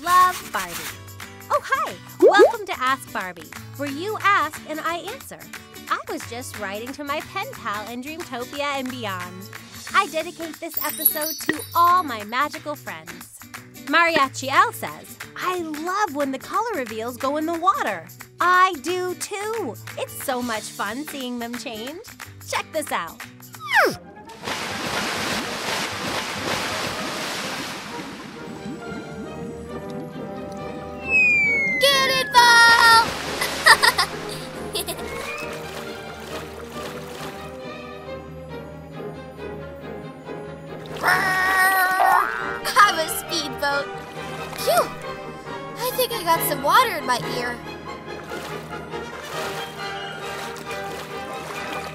love Barbie. Oh, hi! Welcome to Ask Barbie, where you ask and I answer. I was just writing to my pen pal in Dreamtopia and beyond. I dedicate this episode to all my magical friends. Mariachi L says, I love when the color reveals go in the water. I do too. It's so much fun seeing them change. Check this out. Phew! I think I got some water in my ear.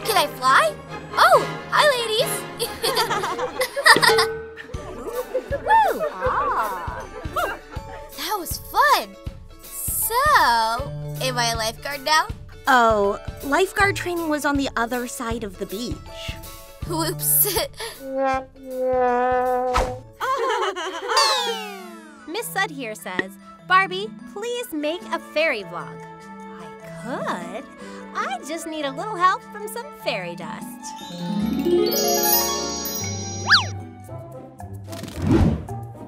Can I fly? Oh, hi, ladies. Woo! That was fun. So, am I a lifeguard now? Oh, lifeguard training was on the other side of the beach. Whoops. Miss Sud here says, Barbie, please make a fairy vlog. I could. I just need a little help from some fairy dust.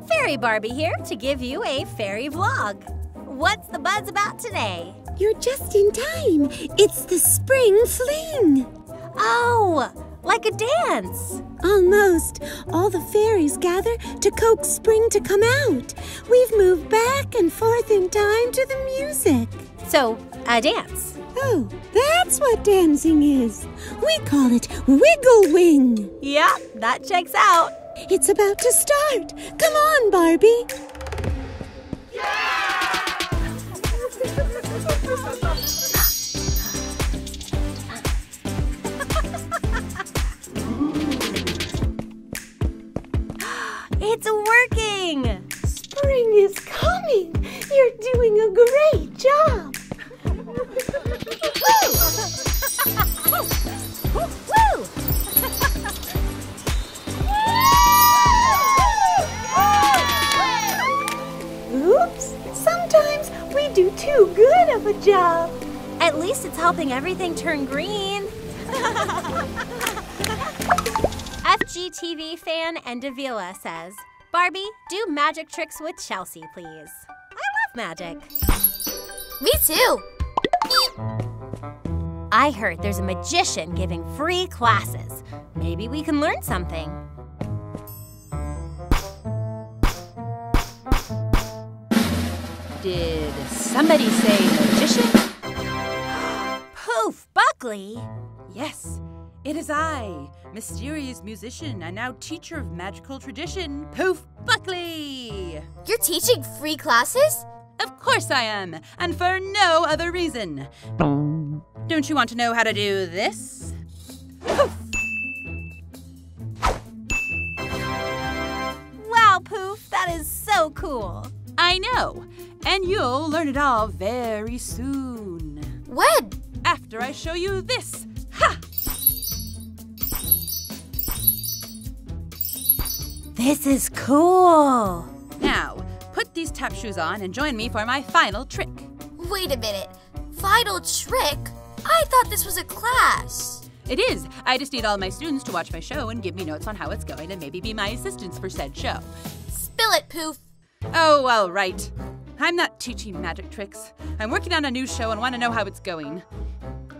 Fairy Barbie here to give you a fairy vlog. What's the buzz about today? You're just in time. It's the spring fling. Oh, like a dance. Almost. All the fairies gather to coax spring to come out. We've moved back and forth in time to the music. So, a dance. Oh, that's what dancing is. We call it wiggle wing. Yeah, that checks out. It's about to start. Come on, Barbie. It's working. Spring is coming. You're doing a great job. Woo! Oops. Sometimes we do too good of a job. At least it's helping everything turn green. FGTV fan and Davila says, Barbie, do magic tricks with Chelsea, please. I love magic. Me too. I heard there's a magician giving free classes. Maybe we can learn something. Did somebody say magician? Poof, Buckley. Yes, it is I, mysterious musician and now teacher of magical tradition, Poof Buckley. You're teaching free classes? Of course I am, and for no other reason. Don't you want to know how to do this? Poof! Wow, Poof, that is so cool. I know, and you'll learn it all very soon. When? After I show you this. This is cool. Now, put these tap shoes on and join me for my final trick. Wait a minute. Final trick? I thought this was a class. It is. I just need all my students to watch my show and give me notes on how it's going and maybe be my assistants for said show. Spill it, Poof. Oh, all right. I'm not teaching magic tricks. I'm working on a new show and want to know how it's going.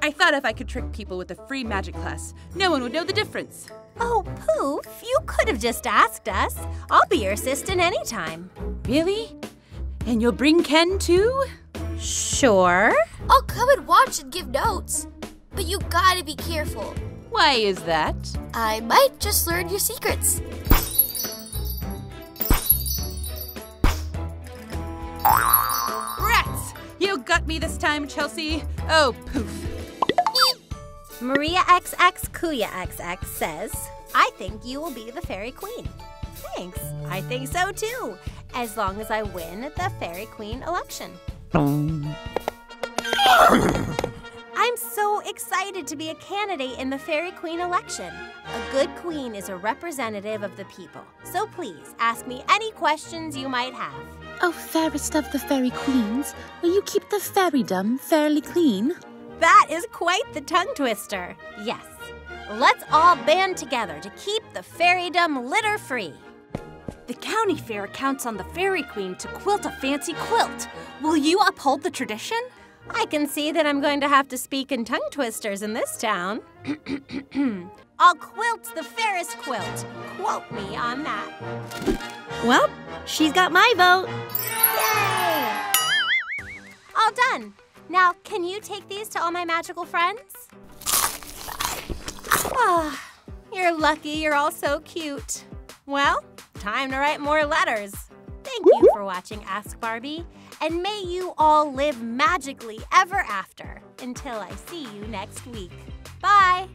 I thought if I could trick people with a free magic class, no one would know the difference. Oh, Poof, you could have just asked us. I'll be your assistant anytime. Really? And you'll bring Ken too? Sure. I'll come and watch and give notes. But you gotta be careful. Why is that? I might just learn your secrets. Rats! You got me this time, Chelsea. Oh, poof. Maria XX Kuya XX says, I think you will be the Fairy Queen. Thanks. I think so too. As long as I win the Fairy Queen election. I'm so so excited to be a candidate in the Fairy Queen election. A good queen is a representative of the people. So please ask me any questions you might have. Oh, fairest of the fairy queens, will you keep the fairydom fairly clean? That is quite the tongue twister. Yes. Let's all band together to keep the fairydom litter free. The county fair counts on the Fairy Queen to quilt a fancy quilt. Will you uphold the tradition? I can see that I'm going to have to speak in tongue twisters in this town. I'll quilt the fairest quilt. Quote me on that. Well, she's got my vote. Yay! All done. Now, can you take these to all my magical friends? Ah, you're lucky you're all so cute. Well, time to write more letters. Thank you for watching Ask Barbie, and may you all live magically ever after until I see you next week. Bye!